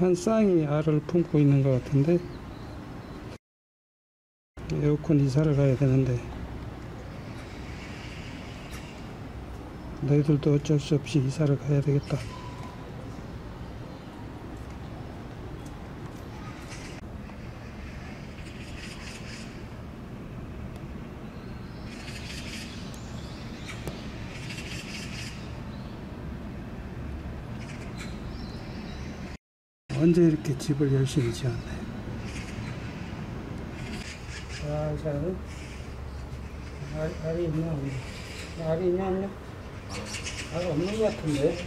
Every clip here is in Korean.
한 쌍이 알을 품고 있는 것 같은데 에어컨 이사를 가야 되는데 너희들도 어쩔 수 없이 이사를 가야 되겠다. 언제 이렇게 집을 열심히 지었네. 자, 자, 알, 알이 있나? 없나? 알이 있냐, 없냐? 알 없는 것 같은데.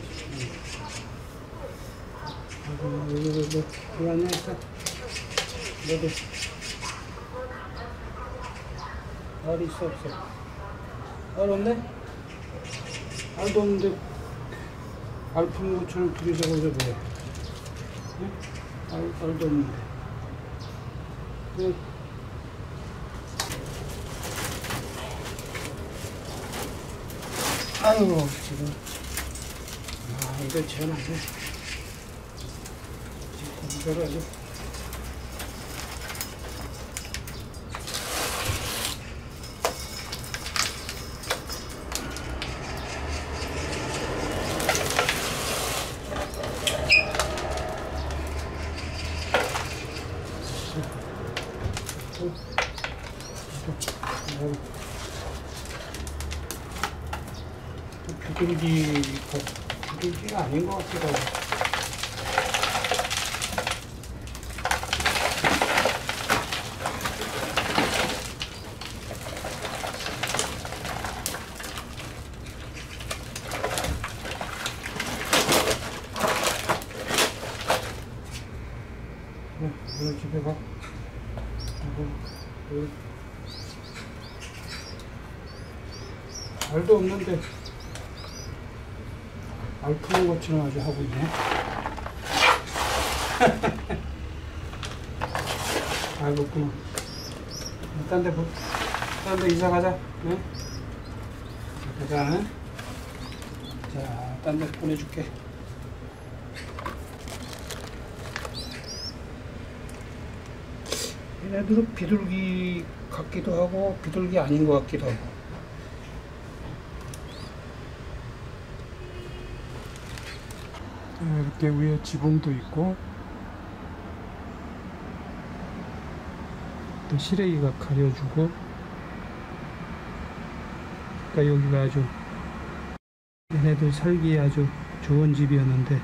아, 여기, 여기, 여기, 여기 안에 있어. 너도. 알 있어, 없어? 알 없네? 알도 없는데, 알 푸는 것처럼 둘이 저거서 뭐야? 알, 없는데. 그, 아이고, 지금. 아, 이거 전화해. 이거를 아주. 비둘기, 비둘기가 아닌 것 같기도 하고. 집에 가. 이거, 이거. 알도 없는데 알 푸는 것처럼 아주 하고 있네. 아이고, 그만. 딴 데, 보- 딴데 이사 가자. 네? 가자. 자, 딴 데 보내줄게. 얘네들은 비둘기 같기도 하고, 비둘기 아닌 것 같기도 하고. 이렇게 위에 지붕도 있고 또 시래기가 가려주고 그러니까 여기가 아주 얘네들 살기에 아주 좋은 집이었는데 네.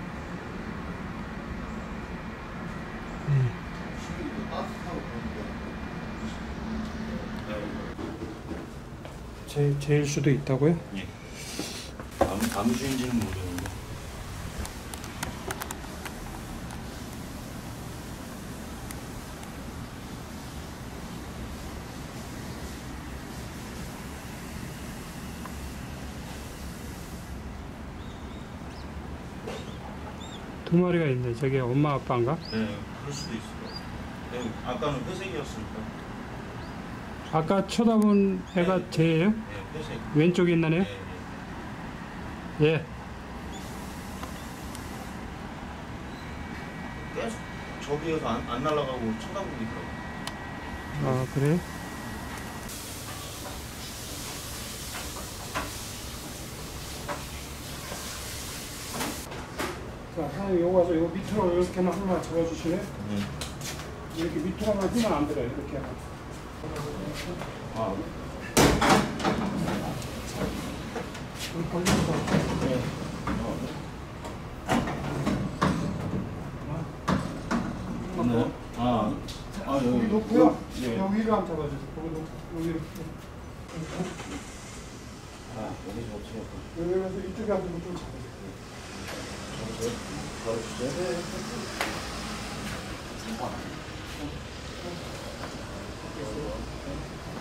제, 제일 수도 있다고요? 예. 아무, 아무 주인지는 모르는데 두 마리가 있네 저게 엄마 아빠인가? 네, 그럴 수도 있어요. 네, 아까는 회색이었으니까. 아까 쳐다본 애가 쟤예요? 네, 회색. 왼쪽에 있는 애? 네, 네. 예. 계속 저기에서 안, 안 날아가고 쳐다보니까. 아 그래? 자, 사장님 요거 와서 요 밑으로 이렇게만 하나 잡아주실래요? 네. 이렇게 밑으로만 힘은 안 들어요. 이렇게 하면. 아, 여기 걸려서. 네. 어, 네. 아, 아, 여기. 여기 놓고요. 네. 여기 위로 한번 잡아주세요. 거기 놓고 여기 이렇게. 아, 여기서 어떻게 할까? 여기서 이쪽에 앉으면 좀 잡아주세요. 바로 주세요.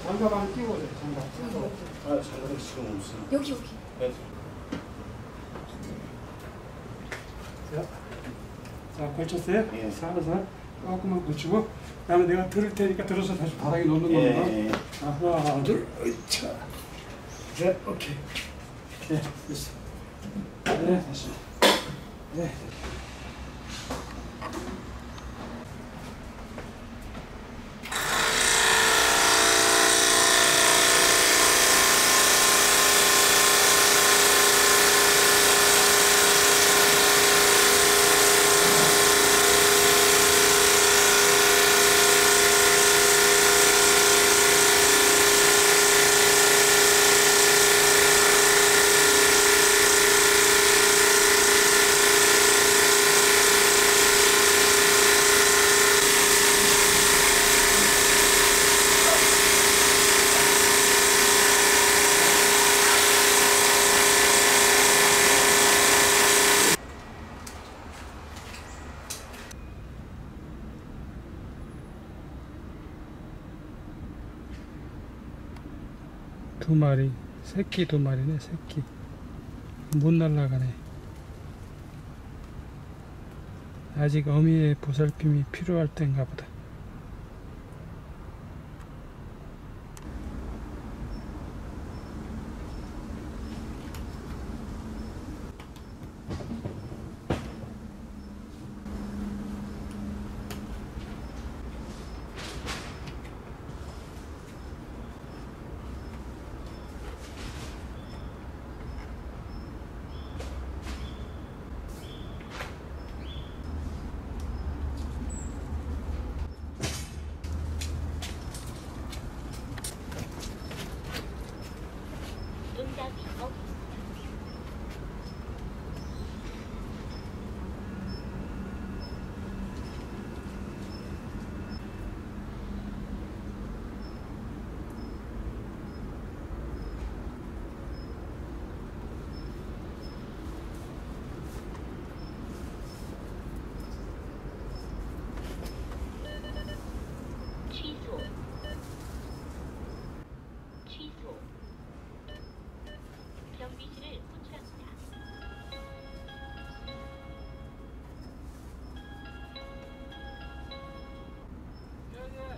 장갑 오세요. 장갑. 아, 장갑이 지금 없어요. 여기 여기 네. 자, 자 걸쳤어요? 예. 살살 조금만 걸치고 그다음에 내가 들을 테니까 들어서 다시 바닥에 놓는 예, 겁니다. 예, 예. 하나, 둘, 으차. 셋, 오케이. 네, 됐어. 네, 다시. 네. 두 마리, 새끼 두 마리네, 새끼. 못 날아가네. 아직 어미의 보살핌이 필요할 땐가 보다.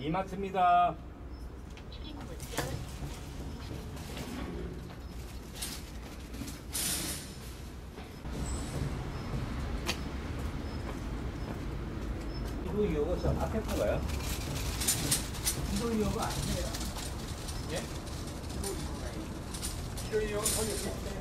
이마트입니다. 이거 이거 저 앞에 건가요? 이거 이거가 아니에요. 예? 이거 이거가 이거 이거.